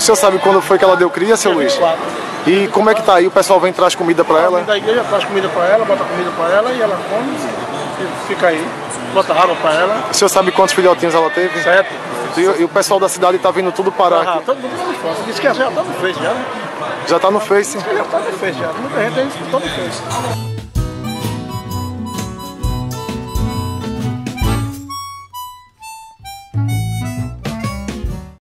O senhor sabe quando foi que ela deu cria, seu Luiz? E como é que tá aí? O pessoal vem e traz comida para ela? Da igreja traz comida para ela, bota comida para ela e ela come e fica aí. Bota água para ela. O senhor sabe quantos filhotinhos ela teve? Sete. E, e o pessoal da cidade tá vindo tudo parar Ah, aqui. todo mundo tá no fórum. Diz que já tá no Face já, né? Já tá no Face. Já tá no Face já. Muita gente aí tá no Face.